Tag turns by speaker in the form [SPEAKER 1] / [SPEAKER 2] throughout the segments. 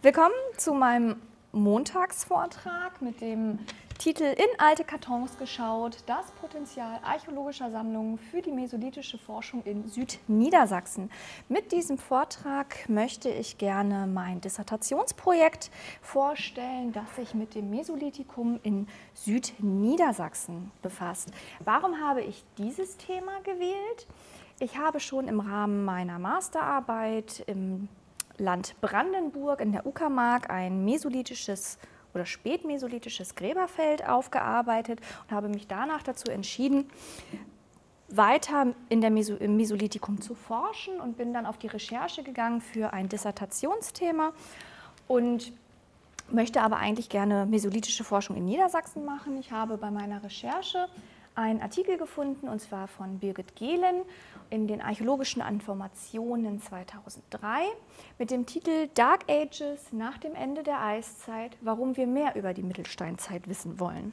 [SPEAKER 1] Willkommen zu meinem Montagsvortrag mit dem Titel In alte Kartons geschaut, das Potenzial archäologischer Sammlungen für die mesolithische Forschung in Südniedersachsen. Mit diesem Vortrag möchte ich gerne mein Dissertationsprojekt vorstellen, das sich mit dem Mesolithikum in Südniedersachsen befasst. Warum habe ich dieses Thema gewählt? Ich habe schon im Rahmen meiner Masterarbeit im Land Brandenburg in der Uckermark ein mesolithisches oder spätmesolithisches Gräberfeld aufgearbeitet und habe mich danach dazu entschieden, weiter in der Meso im Mesolithikum zu forschen und bin dann auf die Recherche gegangen für ein Dissertationsthema und möchte aber eigentlich gerne mesolithische Forschung in Niedersachsen machen. Ich habe bei meiner Recherche einen Artikel gefunden, und zwar von Birgit Gehlen in den archäologischen Informationen 2003 mit dem Titel Dark Ages nach dem Ende der Eiszeit, warum wir mehr über die Mittelsteinzeit wissen wollen.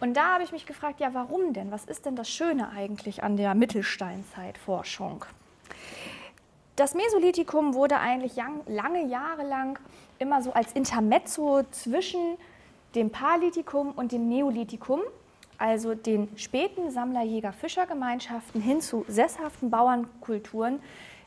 [SPEAKER 1] Und da habe ich mich gefragt, ja, warum denn? Was ist denn das Schöne eigentlich an der Mittelsteinzeitforschung? Das Mesolithikum wurde eigentlich lange Jahre lang immer so als Intermezzo zwischen dem Paläolithikum und dem Neolithikum also den späten Sammler-Jäger-Fischer-Gemeinschaften hin zu sesshaften Bauernkulturen,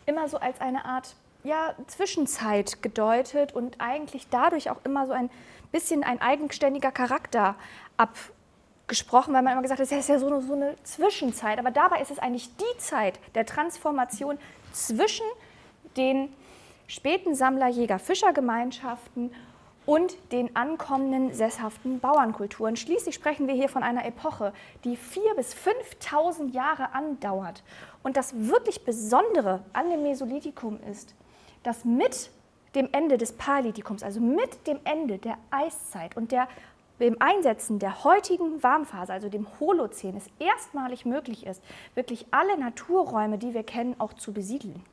[SPEAKER 1] immer so als eine Art ja, Zwischenzeit gedeutet und eigentlich dadurch auch immer so ein bisschen ein eigenständiger Charakter abgesprochen, weil man immer gesagt hat, es ist ja so eine, so eine Zwischenzeit. Aber dabei ist es eigentlich die Zeit der Transformation zwischen den späten Sammler-Jäger-Fischer-Gemeinschaften und den ankommenden sesshaften Bauernkulturen. Schließlich sprechen wir hier von einer Epoche, die 4.000 bis 5.000 Jahre andauert. Und das wirklich Besondere an dem Mesolithikum ist, dass mit dem Ende des Paläolithikums, also mit dem Ende der Eiszeit und der, dem Einsetzen der heutigen Warmphase, also dem Holozän, es erstmalig möglich ist, wirklich alle Naturräume, die wir kennen, auch zu besiedeln.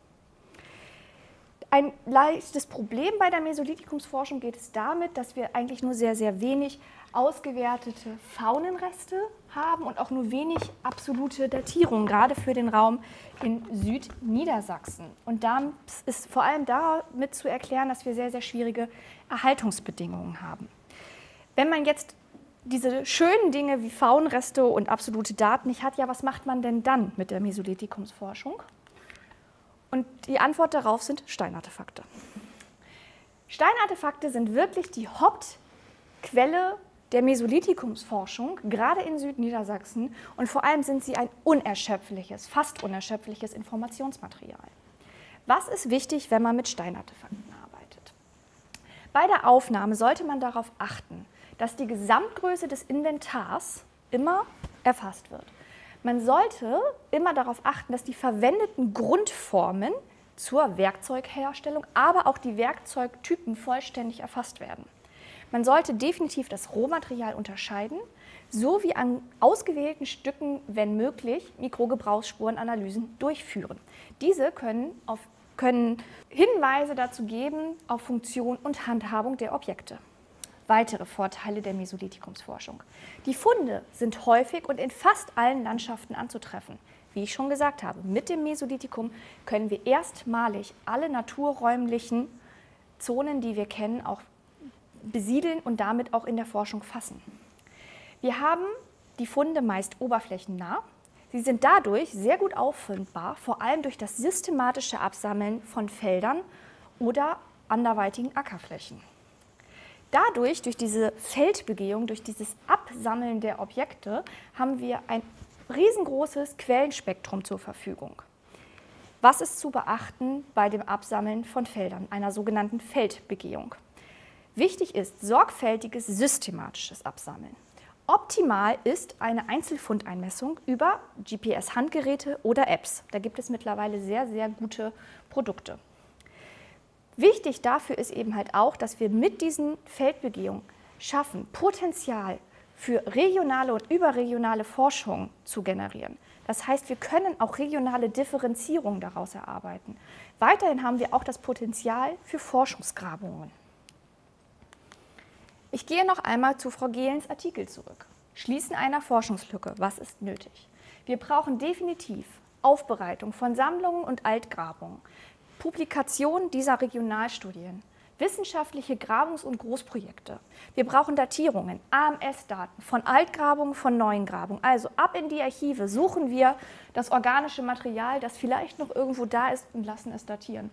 [SPEAKER 1] Ein leichtes Problem bei der Mesolithikumsforschung geht es damit, dass wir eigentlich nur sehr, sehr wenig ausgewertete Faunenreste haben und auch nur wenig absolute Datierungen, gerade für den Raum in Südniedersachsen. Und das ist vor allem damit zu erklären, dass wir sehr, sehr schwierige Erhaltungsbedingungen haben. Wenn man jetzt diese schönen Dinge wie Faunenreste und absolute Daten nicht hat, ja, was macht man denn dann mit der Mesolithikumsforschung? Und die Antwort darauf sind Steinartefakte. Steinartefakte sind wirklich die Hauptquelle der Mesolithikumsforschung, gerade in Südniedersachsen. Und vor allem sind sie ein unerschöpfliches, fast unerschöpfliches Informationsmaterial. Was ist wichtig, wenn man mit Steinartefakten arbeitet? Bei der Aufnahme sollte man darauf achten, dass die Gesamtgröße des Inventars immer erfasst wird. Man sollte immer darauf achten, dass die verwendeten Grundformen zur Werkzeugherstellung, aber auch die Werkzeugtypen vollständig erfasst werden. Man sollte definitiv das Rohmaterial unterscheiden, sowie an ausgewählten Stücken, wenn möglich, Mikrogebrauchsspurenanalysen durchführen. Diese können, auf, können Hinweise dazu geben auf Funktion und Handhabung der Objekte weitere Vorteile der Mesolithikumsforschung. Die Funde sind häufig und in fast allen Landschaften anzutreffen. Wie ich schon gesagt habe, mit dem Mesolithikum können wir erstmalig alle naturräumlichen Zonen, die wir kennen, auch besiedeln und damit auch in der Forschung fassen. Wir haben die Funde meist oberflächennah. Sie sind dadurch sehr gut auffindbar, vor allem durch das systematische Absammeln von Feldern oder anderweitigen Ackerflächen. Dadurch, durch diese Feldbegehung, durch dieses Absammeln der Objekte, haben wir ein riesengroßes Quellenspektrum zur Verfügung. Was ist zu beachten bei dem Absammeln von Feldern, einer sogenannten Feldbegehung? Wichtig ist sorgfältiges, systematisches Absammeln. Optimal ist eine Einzelfundeinmessung über GPS-Handgeräte oder Apps. Da gibt es mittlerweile sehr, sehr gute Produkte. Wichtig dafür ist eben halt auch, dass wir mit diesen Feldbegehungen schaffen, Potenzial für regionale und überregionale Forschung zu generieren. Das heißt, wir können auch regionale Differenzierung daraus erarbeiten. Weiterhin haben wir auch das Potenzial für Forschungsgrabungen. Ich gehe noch einmal zu Frau Gehlens Artikel zurück. Schließen einer Forschungslücke. Was ist nötig? Wir brauchen definitiv Aufbereitung von Sammlungen und Altgrabungen. Publikation dieser Regionalstudien. wissenschaftliche Grabungs- und Großprojekte. Wir brauchen Datierungen, AMS-Daten von Altgrabungen, von neuen Grabungen. Also ab in die Archive suchen wir das organische Material, das vielleicht noch irgendwo da ist und lassen es datieren.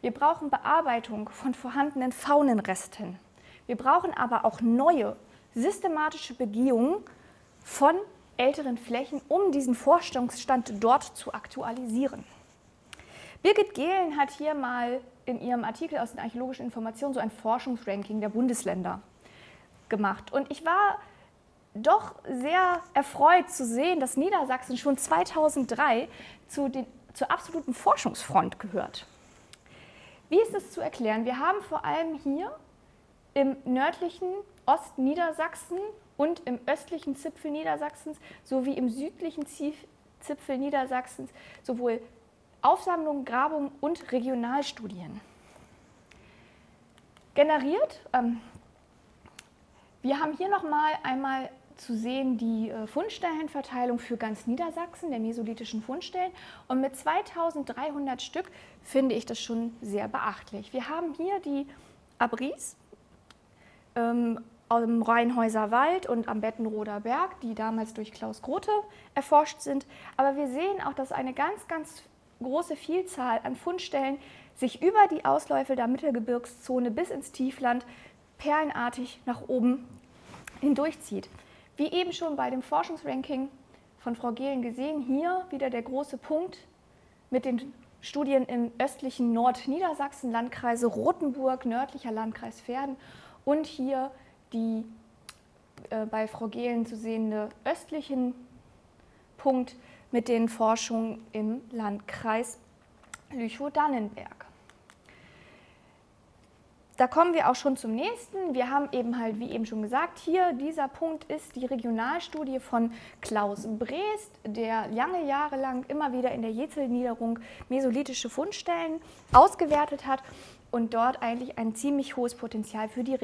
[SPEAKER 1] Wir brauchen Bearbeitung von vorhandenen Faunenresten. Wir brauchen aber auch neue systematische Begehungen von älteren Flächen, um diesen Forschungsstand dort zu aktualisieren. Birgit Gehlen hat hier mal in ihrem Artikel aus den archäologischen Informationen so ein Forschungsranking der Bundesländer gemacht. Und ich war doch sehr erfreut zu sehen, dass Niedersachsen schon 2003 zu den, zur absoluten Forschungsfront gehört. Wie ist es zu erklären? Wir haben vor allem hier im nördlichen Ostniedersachsen und im östlichen Zipfel Niedersachsens sowie im südlichen Zipfel Niedersachsens sowohl Aufsammlungen, Grabungen und Regionalstudien. Generiert, ähm, wir haben hier nochmal einmal zu sehen die äh, Fundstellenverteilung für ganz Niedersachsen, der mesolithischen Fundstellen. Und mit 2300 Stück finde ich das schon sehr beachtlich. Wir haben hier die Abris ähm, im Rheinhäuser Wald und am Bettenroder Berg, die damals durch Klaus Grote erforscht sind. Aber wir sehen auch, dass eine ganz, ganz große Vielzahl an Fundstellen sich über die Ausläufe der Mittelgebirgszone bis ins Tiefland perlenartig nach oben hindurchzieht. Wie eben schon bei dem Forschungsranking von Frau Gehlen gesehen, hier wieder der große Punkt mit den Studien im östlichen Nordniedersachsen, Landkreise Rothenburg, nördlicher Landkreis Verden und hier die äh, bei Frau Gehlen zu sehende östlichen Punkt mit den Forschungen im Landkreis Lüchow-Dannenberg. Da kommen wir auch schon zum nächsten. Wir haben eben halt, wie eben schon gesagt, hier dieser Punkt ist die Regionalstudie von Klaus Breest, der lange Jahre lang immer wieder in der Jetzelniederung mesolithische Fundstellen ausgewertet hat und dort eigentlich ein ziemlich hohes Potenzial für die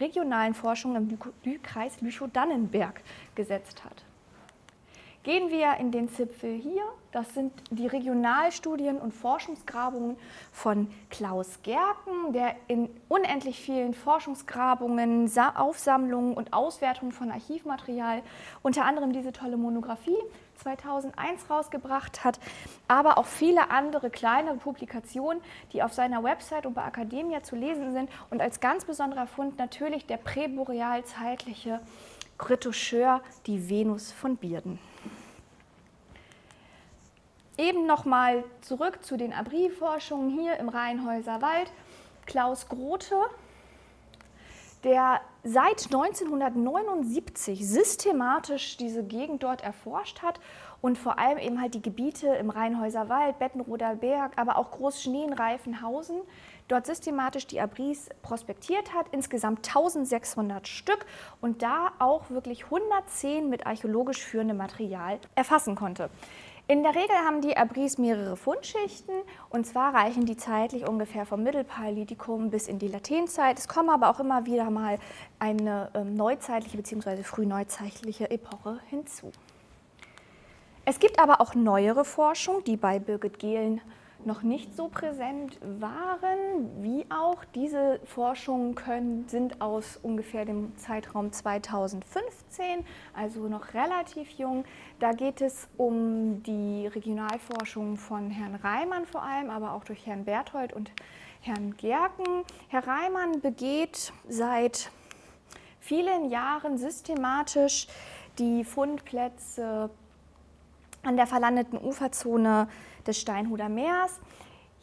[SPEAKER 1] regionalen Forschungen im Kreis Lüchow-Dannenberg gesetzt hat. Gehen wir in den Zipfel hier. Das sind die Regionalstudien und Forschungsgrabungen von Klaus Gerken, der in unendlich vielen Forschungsgrabungen, Aufsammlungen und Auswertungen von Archivmaterial unter anderem diese tolle Monographie 2001 rausgebracht hat, aber auch viele andere kleinere Publikationen, die auf seiner Website und bei Academia zu lesen sind und als ganz besonderer Fund natürlich der präboreal zeitliche Retoucheur, die Venus von Bierden. Eben nochmal zurück zu den Abri-Forschungen hier im Rheinhäuser Wald. Klaus Grote, der seit 1979 systematisch diese Gegend dort erforscht hat und vor allem eben halt die Gebiete im Rheinhäuser Wald, Bettenroder Berg, aber auch Großschneen, Reifenhausen, dort systematisch die Abris prospektiert hat, insgesamt 1600 Stück und da auch wirklich 110 mit archäologisch führendem Material erfassen konnte. In der Regel haben die Abris mehrere Fundschichten und zwar reichen die zeitlich ungefähr vom Mittelpaläolithikum bis in die Latenzeit. Es kommen aber auch immer wieder mal eine ähm, neuzeitliche bzw. frühneuzeitliche Epoche hinzu. Es gibt aber auch neuere Forschung, die bei Birgit Gehlen noch nicht so präsent waren, wie auch diese Forschungen können, sind aus ungefähr dem Zeitraum 2015, also noch relativ jung. Da geht es um die Regionalforschung von Herrn Reimann vor allem, aber auch durch Herrn Berthold und Herrn Gerken. Herr Reimann begeht seit vielen Jahren systematisch die Fundplätze an der verlandeten Uferzone des Steinhuder Meers.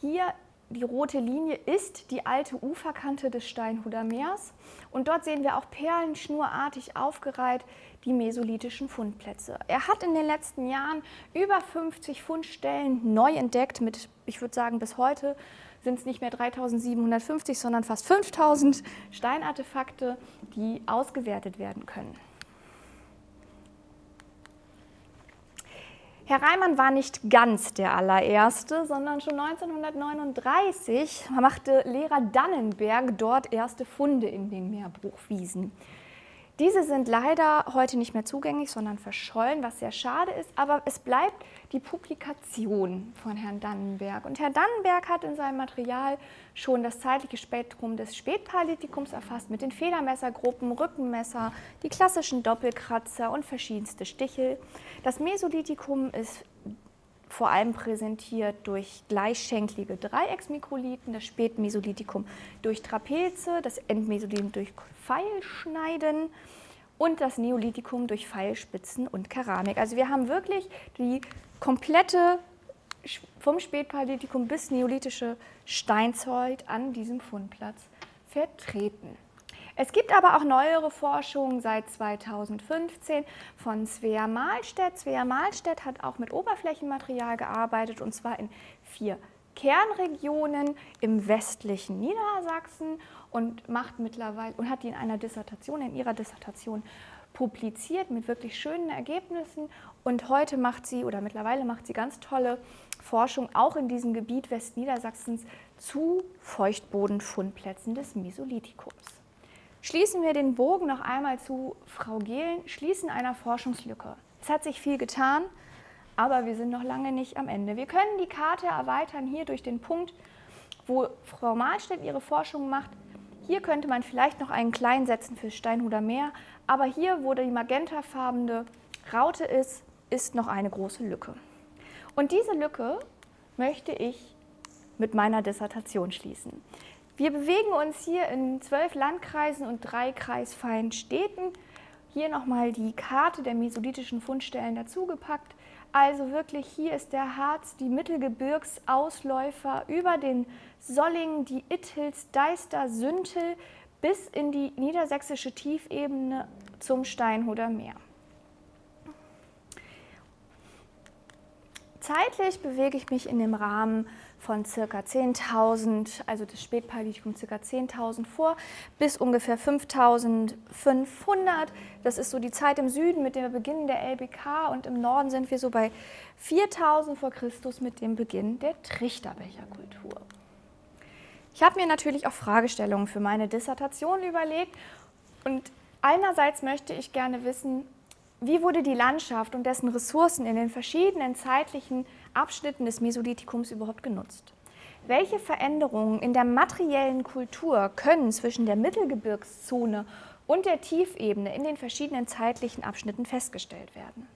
[SPEAKER 1] Hier die rote Linie ist die alte Uferkante des Steinhuder Meers und dort sehen wir auch perlenschnurartig aufgereiht die mesolithischen Fundplätze. Er hat in den letzten Jahren über 50 Fundstellen neu entdeckt mit, ich würde sagen, bis heute sind es nicht mehr 3750, sondern fast 5000 Steinartefakte, die ausgewertet werden können. Herr Reimann war nicht ganz der allererste, sondern schon 1939 machte Lehrer Dannenberg dort erste Funde in den Meerbruchwiesen. Diese sind leider heute nicht mehr zugänglich, sondern verschollen, was sehr schade ist. Aber es bleibt die Publikation von Herrn Dannenberg. Und Herr Dannenberg hat in seinem Material schon das zeitliche Spektrum des Spätpaläolithikums erfasst mit den Federmessergruppen, Rückenmesser, die klassischen Doppelkratzer und verschiedenste Stichel. Das Mesolithikum ist vor allem präsentiert durch gleichschenklige Dreiecksmikrolithen, das Spätmesolithikum durch Trapeze, das Endmesolithikum durch Pfeilschneiden und das Neolithikum durch Pfeilspitzen und Keramik. Also wir haben wirklich die komplette vom Spätpaläolithikum bis neolithische Steinzeit an diesem Fundplatz vertreten. Es gibt aber auch neuere Forschungen seit 2015 von Svea Mahlstedt. Svea Mahlstedt hat auch mit Oberflächenmaterial gearbeitet und zwar in vier Kernregionen im westlichen Niedersachsen und macht mittlerweile und hat die in einer Dissertation, in ihrer Dissertation publiziert mit wirklich schönen Ergebnissen. Und heute macht sie oder mittlerweile macht sie ganz tolle Forschung auch in diesem Gebiet Westniedersachsens zu Feuchtbodenfundplätzen des Mesolithikums. Schließen wir den Bogen noch einmal zu Frau Gehlen, schließen einer Forschungslücke. Es hat sich viel getan, aber wir sind noch lange nicht am Ende. Wir können die Karte erweitern hier durch den Punkt, wo Frau Mahlstedt ihre Forschung macht. Hier könnte man vielleicht noch einen kleinen setzen für Steinhuder Meer, aber hier, wo die magentafarbene Raute ist, ist noch eine große Lücke. Und diese Lücke möchte ich mit meiner Dissertation schließen. Wir bewegen uns hier in zwölf Landkreisen und drei kreisfreien Städten. Hier nochmal die Karte der mesolithischen Fundstellen dazugepackt. Also wirklich, hier ist der Harz, die Mittelgebirgsausläufer über den Solling, die Itthils, Deister, Süntel bis in die niedersächsische Tiefebene zum Steinhuder Meer. Zeitlich bewege ich mich in dem Rahmen von ca. 10.000, also das Spätpaläolithikum ca. 10.000 vor, bis ungefähr 5.500. Das ist so die Zeit im Süden mit dem Beginn der LBK und im Norden sind wir so bei 4.000 vor Christus mit dem Beginn der Trichterbecherkultur. Ich habe mir natürlich auch Fragestellungen für meine Dissertation überlegt und einerseits möchte ich gerne wissen, wie wurde die Landschaft und dessen Ressourcen in den verschiedenen zeitlichen Abschnitten des Mesolithikums überhaupt genutzt? Welche Veränderungen in der materiellen Kultur können zwischen der Mittelgebirgszone und der Tiefebene in den verschiedenen zeitlichen Abschnitten festgestellt werden?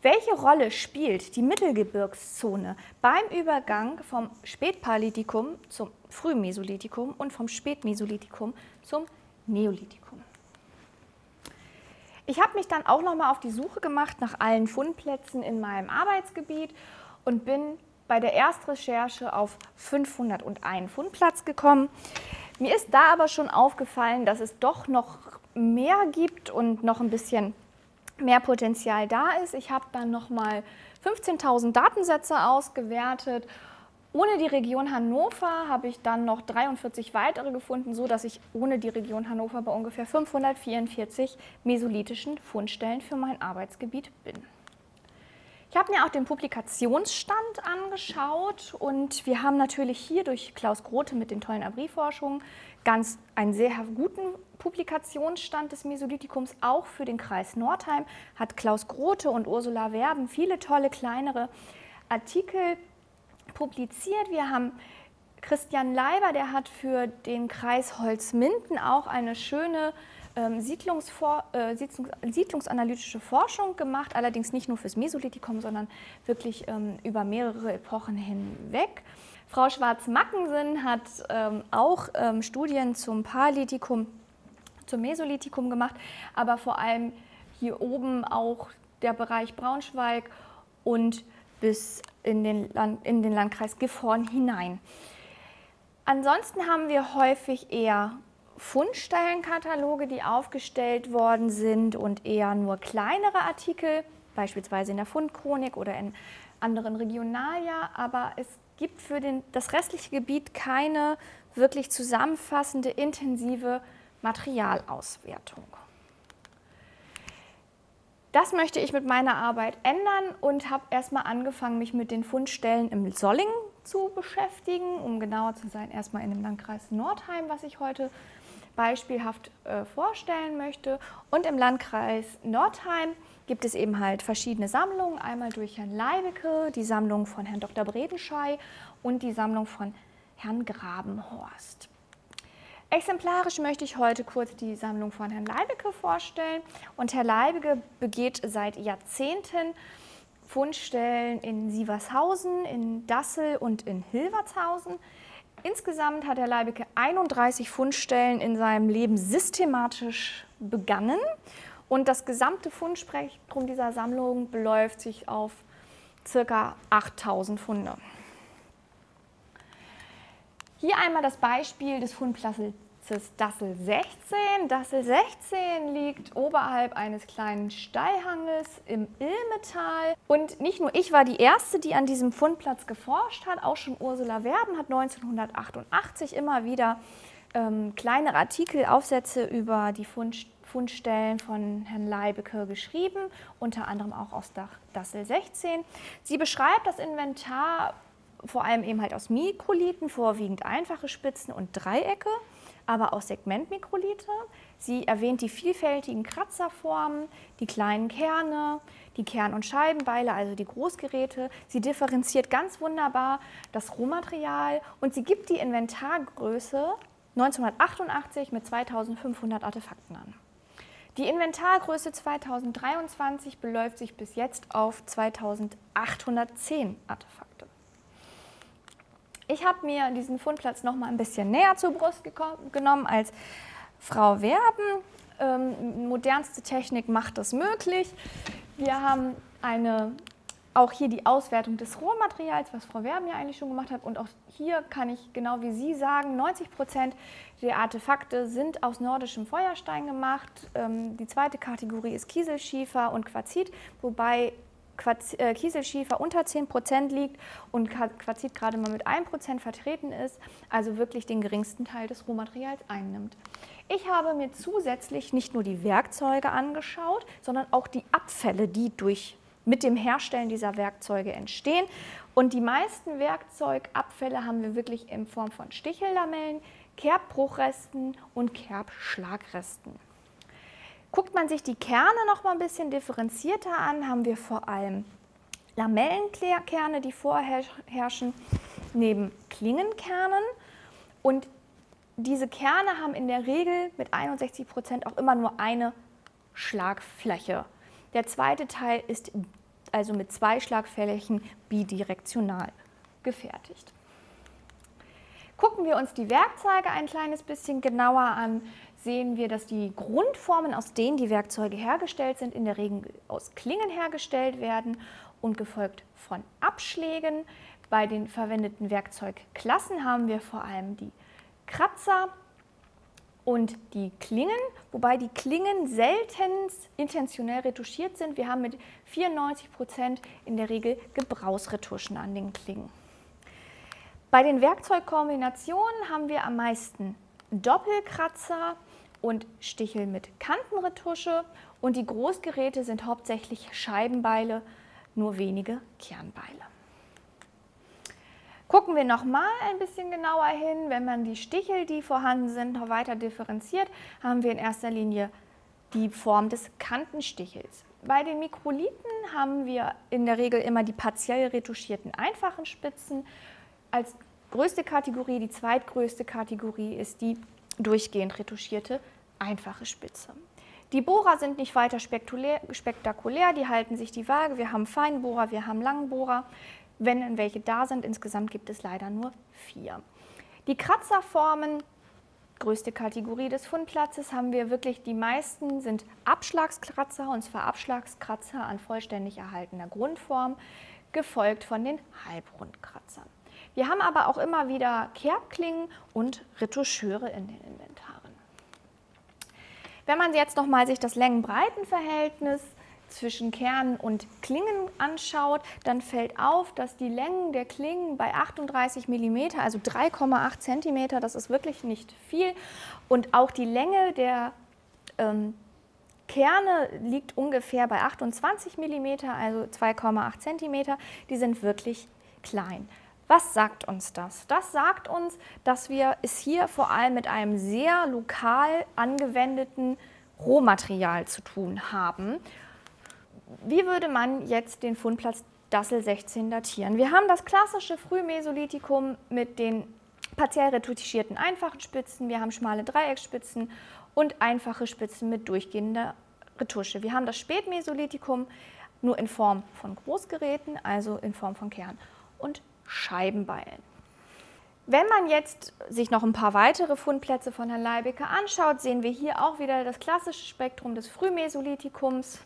[SPEAKER 1] Welche Rolle spielt die Mittelgebirgszone beim Übergang vom Spätpaläolithikum zum Frühmesolithikum und vom Spätmesolithikum zum Neolithikum? Ich habe mich dann auch noch mal auf die Suche gemacht nach allen Fundplätzen in meinem Arbeitsgebiet und bin bei der Erstrecherche auf 501 Fundplatz gekommen. Mir ist da aber schon aufgefallen, dass es doch noch mehr gibt und noch ein bisschen mehr Potenzial da ist. Ich habe dann noch mal 15.000 Datensätze ausgewertet ohne die Region Hannover habe ich dann noch 43 weitere gefunden, sodass ich ohne die Region Hannover bei ungefähr 544 mesolithischen Fundstellen für mein Arbeitsgebiet bin. Ich habe mir auch den Publikationsstand angeschaut und wir haben natürlich hier durch Klaus Grote mit den tollen Abri-Forschungen ganz einen sehr guten Publikationsstand des Mesolithikums. Auch für den Kreis Nordheim hat Klaus Grote und Ursula Werben viele tolle kleinere Artikel publiziert. Wir haben Christian Leiber, der hat für den Kreis Holzminden auch eine schöne ähm, Siedlungsvor äh, Siedlungs siedlungsanalytische Forschung gemacht, allerdings nicht nur fürs Mesolithikum, sondern wirklich ähm, über mehrere Epochen hinweg. Frau Schwarz-Mackensen hat ähm, auch ähm, Studien zum Paläolithikum, zum Mesolithikum gemacht, aber vor allem hier oben auch der Bereich Braunschweig und bis in den, Land, in den Landkreis Gifhorn hinein. Ansonsten haben wir häufig eher Fundstellenkataloge, die aufgestellt worden sind und eher nur kleinere Artikel, beispielsweise in der Fundchronik oder in anderen Regionalia, aber es gibt für den, das restliche Gebiet keine wirklich zusammenfassende, intensive Materialauswertung. Das möchte ich mit meiner Arbeit ändern und habe erstmal angefangen, mich mit den Fundstellen im Solling zu beschäftigen, um genauer zu sein, erstmal in dem Landkreis Nordheim, was ich heute beispielhaft äh, vorstellen möchte. Und im Landkreis Nordheim gibt es eben halt verschiedene Sammlungen. Einmal durch Herrn Leibecke, die Sammlung von Herrn Dr. Bredenschei und die Sammlung von Herrn Grabenhorst. Exemplarisch möchte ich heute kurz die Sammlung von Herrn Leibecke vorstellen. Und Herr Leibecke begeht seit Jahrzehnten Fundstellen in Sievershausen, in Dassel und in Hilvertshausen. Insgesamt hat Herr Leibecke 31 Fundstellen in seinem Leben systematisch begangen und das gesamte Fundspektrum dieser Sammlung beläuft sich auf ca. 8000 Funde. Hier einmal das Beispiel des Fundplatzes Dassel 16. Dassel 16 liegt oberhalb eines kleinen Steilhanges im Ilmetal. Und nicht nur ich war die Erste, die an diesem Fundplatz geforscht hat, auch schon Ursula Werben hat 1988 immer wieder ähm, kleinere Artikel, Aufsätze über die Fund, Fundstellen von Herrn Leibecke geschrieben, unter anderem auch aus Dassel 16. Sie beschreibt das Inventar vor allem eben halt aus Mikrolithen, vorwiegend einfache Spitzen und Dreiecke aber auch Segmentmikrolithe. Sie erwähnt die vielfältigen Kratzerformen, die kleinen Kerne, die Kern- und Scheibenbeile, also die Großgeräte. Sie differenziert ganz wunderbar das Rohmaterial und sie gibt die Inventargröße 1988 mit 2500 Artefakten an. Die Inventargröße 2023 beläuft sich bis jetzt auf 2810 Artefakte. Ich habe mir diesen Fundplatz noch mal ein bisschen näher zur Brust genommen als Frau Werben. Ähm, modernste Technik macht das möglich. Wir haben eine, auch hier die Auswertung des Rohmaterials, was Frau Werben ja eigentlich schon gemacht hat. Und auch hier kann ich genau wie Sie sagen, 90 Prozent der Artefakte sind aus nordischem Feuerstein gemacht. Ähm, die zweite Kategorie ist Kieselschiefer und Quarzit, wobei äh, Kieselschiefer unter 10% liegt und Quarzit gerade mal mit 1% vertreten ist, also wirklich den geringsten Teil des Rohmaterials einnimmt. Ich habe mir zusätzlich nicht nur die Werkzeuge angeschaut, sondern auch die Abfälle, die durch mit dem Herstellen dieser Werkzeuge entstehen. Und die meisten Werkzeugabfälle haben wir wirklich in Form von Stichellamellen, Kerbbruchresten und Kerbschlagresten. Guckt man sich die Kerne noch mal ein bisschen differenzierter an, haben wir vor allem Lamellenkerne, die vorherrschen, neben Klingenkernen. Und diese Kerne haben in der Regel mit 61 Prozent auch immer nur eine Schlagfläche. Der zweite Teil ist also mit zwei Schlagflächen bidirektional gefertigt. Gucken wir uns die Werkzeuge ein kleines bisschen genauer an, sehen wir, dass die Grundformen, aus denen die Werkzeuge hergestellt sind, in der Regel aus Klingen hergestellt werden und gefolgt von Abschlägen. Bei den verwendeten Werkzeugklassen haben wir vor allem die Kratzer und die Klingen, wobei die Klingen selten intentionell retuschiert sind. Wir haben mit 94 Prozent in der Regel Gebrauchsretuschen an den Klingen. Bei den Werkzeugkombinationen haben wir am meisten Doppelkratzer und Stichel mit Kantenretusche und die Großgeräte sind hauptsächlich Scheibenbeile, nur wenige Kernbeile. Gucken wir noch mal ein bisschen genauer hin. Wenn man die Stichel, die vorhanden sind, noch weiter differenziert, haben wir in erster Linie die Form des Kantenstichels. Bei den Mikrolithen haben wir in der Regel immer die partiell retuschierten einfachen Spitzen. Als größte Kategorie, die zweitgrößte Kategorie ist die durchgehend retuschierte einfache Spitze. Die Bohrer sind nicht weiter spektakulär, die halten sich die Waage. Wir haben Feinbohrer, wir haben Langbohrer. Wenn welche da sind, insgesamt gibt es leider nur vier. Die Kratzerformen, größte Kategorie des Fundplatzes, haben wir wirklich die meisten sind Abschlagskratzer, und zwar Abschlagskratzer an vollständig erhaltener Grundform, gefolgt von den Halbrundkratzern. Wir haben aber auch immer wieder Kerbklingen und Retoucheure in den Inventaren. Wenn man jetzt noch mal sich das Längen-Breiten-Verhältnis zwischen Kernen und Klingen anschaut, dann fällt auf, dass die Längen der Klingen bei 38 mm, also 3,8 cm, das ist wirklich nicht viel, und auch die Länge der ähm, Kerne liegt ungefähr bei 28 mm, also 2,8 cm, die sind wirklich klein. Was sagt uns das? Das sagt uns, dass wir es hier vor allem mit einem sehr lokal angewendeten Rohmaterial zu tun haben. Wie würde man jetzt den Fundplatz Dassel 16 datieren? Wir haben das klassische Frühmesolithikum mit den partiell retuschierten einfachen Spitzen, wir haben schmale Dreiecksspitzen und einfache Spitzen mit durchgehender Retusche. Wir haben das Spätmesolithikum nur in Form von Großgeräten, also in Form von Kern und Scheibenbeilen. Wenn man jetzt sich noch ein paar weitere Fundplätze von Herrn Leibecker anschaut, sehen wir hier auch wieder das klassische Spektrum des Frühmesolithikums.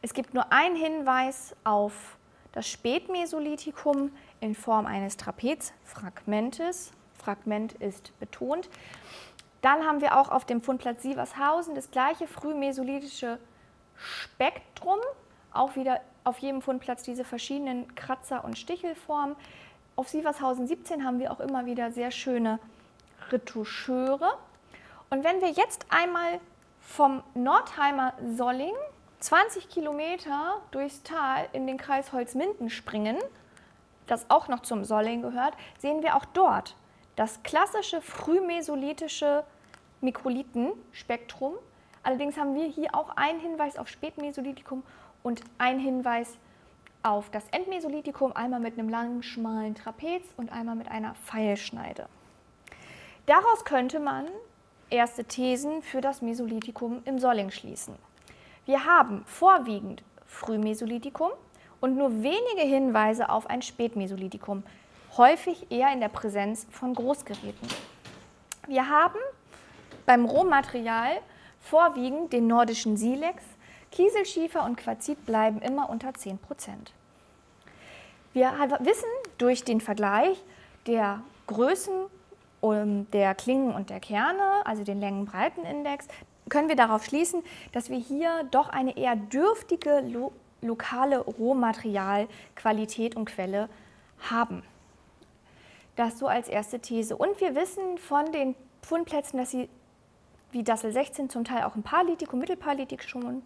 [SPEAKER 1] Es gibt nur einen Hinweis auf das Spätmesolithikum in Form eines Trapezfragmentes. Fragment ist betont. Dann haben wir auch auf dem Fundplatz Sievershausen das gleiche frühmesolithische Spektrum, auch wieder auf jedem Fundplatz diese verschiedenen Kratzer- und Stichelformen. Auf Sievershausen 17 haben wir auch immer wieder sehr schöne Retoucheure. Und wenn wir jetzt einmal vom Nordheimer Solling 20 Kilometer durchs Tal in den Kreis Holzminden springen, das auch noch zum Solling gehört, sehen wir auch dort das klassische frühmesolithische Mikrolithenspektrum. Allerdings haben wir hier auch einen Hinweis auf Spätmesolithikum und einen Hinweis auf das Endmesolithikum, einmal mit einem langen, schmalen Trapez und einmal mit einer Pfeilschneide. Daraus könnte man erste Thesen für das Mesolithikum im Solling schließen. Wir haben vorwiegend Frühmesolithikum und nur wenige Hinweise auf ein Spätmesolithikum, häufig eher in der Präsenz von Großgeräten. Wir haben beim Rohmaterial vorwiegend den nordischen Silex, Kieselschiefer und Quarzit bleiben immer unter 10 Prozent. Wir wissen durch den Vergleich der Größen ähm, der Klingen und der Kerne, also den Längen-Breiten-Index, können wir darauf schließen, dass wir hier doch eine eher dürftige lo lokale Rohmaterialqualität und Quelle haben. Das so als erste These. Und wir wissen von den Fundplätzen, dass sie wie Dassel 16 zum Teil auch im Paläolithikum, Mittelpaläolithikum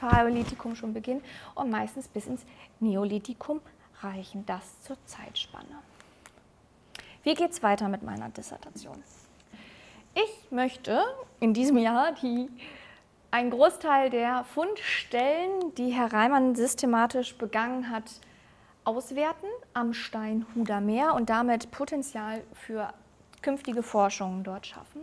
[SPEAKER 1] Paläolithikum schon beginnen und meistens bis ins Neolithikum reichen. Das zur Zeitspanne. Wie geht es weiter mit meiner Dissertation? Ich möchte in diesem Jahr die, einen Großteil der Fundstellen, die Herr Reimann systematisch begangen hat, auswerten am Steinhuder Meer und damit Potenzial für künftige Forschungen dort schaffen.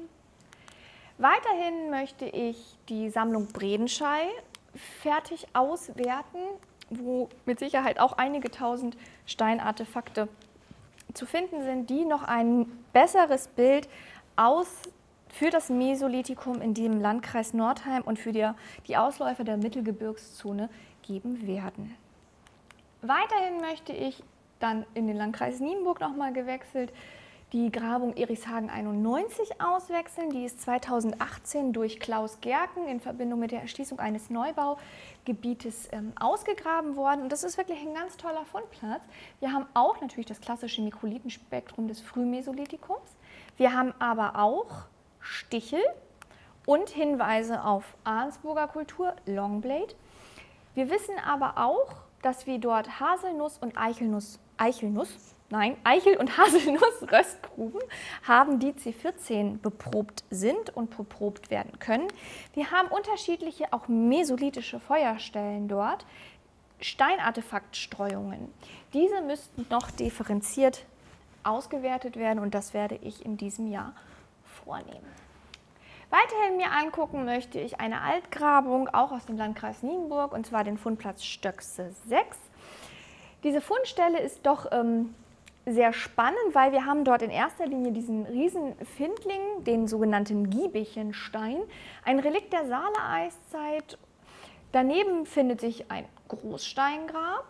[SPEAKER 1] Weiterhin möchte ich die Sammlung Bredenschei fertig auswerten, wo mit Sicherheit auch einige tausend Steinartefakte zu finden sind, die noch ein besseres Bild aus für das Mesolithikum in dem Landkreis Nordheim und für die, die Ausläufer der Mittelgebirgszone geben werden. Weiterhin möchte ich dann in den Landkreis Nienburg nochmal gewechselt die Grabung Erichshagen 91 auswechseln. Die ist 2018 durch Klaus Gerken in Verbindung mit der Erschließung eines Neubaugebietes ähm, ausgegraben worden. Und das ist wirklich ein ganz toller Fundplatz. Wir haben auch natürlich das klassische Mikrolithenspektrum des Frühmesolithikums. Wir haben aber auch Stichel und Hinweise auf Arnsburger Kultur, Longblade. Wir wissen aber auch, dass wir dort Haselnuss und Eichelnuss, Eichelnuss nein, Eichel- und Haselnuss-Röstgruben haben, die C14 beprobt sind und beprobt werden können. Wir haben unterschiedliche, auch mesolithische Feuerstellen dort, Steinartefaktstreuungen. Diese müssten noch differenziert ausgewertet werden und das werde ich in diesem Jahr vornehmen. Weiterhin mir angucken möchte ich eine Altgrabung, auch aus dem Landkreis Nienburg, und zwar den Fundplatz Stöckse 6. Diese Fundstelle ist doch ähm, sehr spannend, weil wir haben dort in erster Linie diesen riesen Findling, den sogenannten Giebichenstein, ein Relikt der Saale-Eiszeit. Daneben findet sich ein Großsteingrab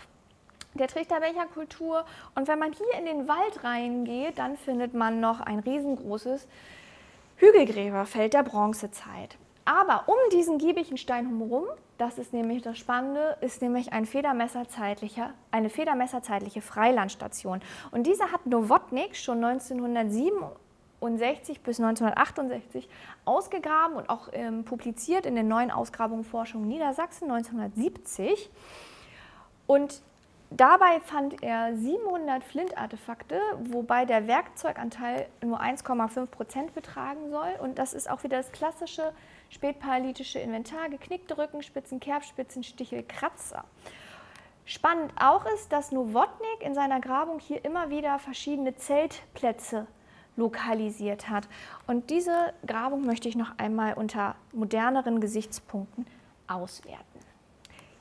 [SPEAKER 1] der Trichterbecherkultur. Und wenn man hier in den Wald reingeht, dann findet man noch ein riesengroßes Hügelgräberfeld der Bronzezeit. Aber um diesen Giebichenstein herum, das ist nämlich das Spannende, ist nämlich ein Federmesserzeitlicher, eine Federmesserzeitliche Freilandstation. Und diese hat Nowotnik schon 1967 bis 1968 ausgegraben und auch ähm, publiziert in den neuen Ausgrabungen Forschung Niedersachsen 1970. Und Dabei fand er 700 Flint-Artefakte, wobei der Werkzeuganteil nur 1,5 Prozent betragen soll. Und das ist auch wieder das klassische spätpaläolithische Inventar, geknickte Rückenspitzen, Kerbspitzen, Stichel, Kratzer. Spannend auch ist, dass Nowotnik in seiner Grabung hier immer wieder verschiedene Zeltplätze lokalisiert hat. Und diese Grabung möchte ich noch einmal unter moderneren Gesichtspunkten auswerten.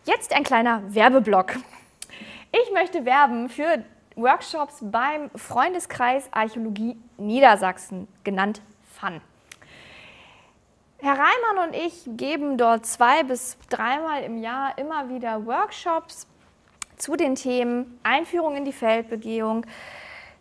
[SPEAKER 1] Jetzt ein kleiner Werbeblock. Ich möchte werben für Workshops beim Freundeskreis Archäologie Niedersachsen, genannt FUN. Herr Reimann und ich geben dort zwei bis dreimal im Jahr immer wieder Workshops zu den Themen Einführung in die Feldbegehung,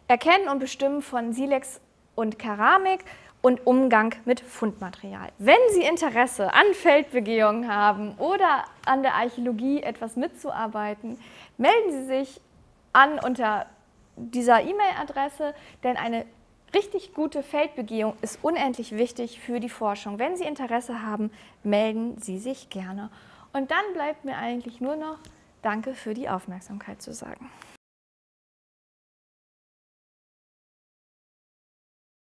[SPEAKER 1] Erkennen und Bestimmen von Silex und Keramik und Umgang mit Fundmaterial. Wenn Sie Interesse an Feldbegehungen haben oder an der Archäologie etwas mitzuarbeiten, melden Sie sich an unter dieser E-Mail-Adresse, denn eine richtig gute Feldbegehung ist unendlich wichtig für die Forschung. Wenn Sie Interesse haben, melden Sie sich gerne. Und dann bleibt mir eigentlich nur noch Danke für die Aufmerksamkeit zu sagen.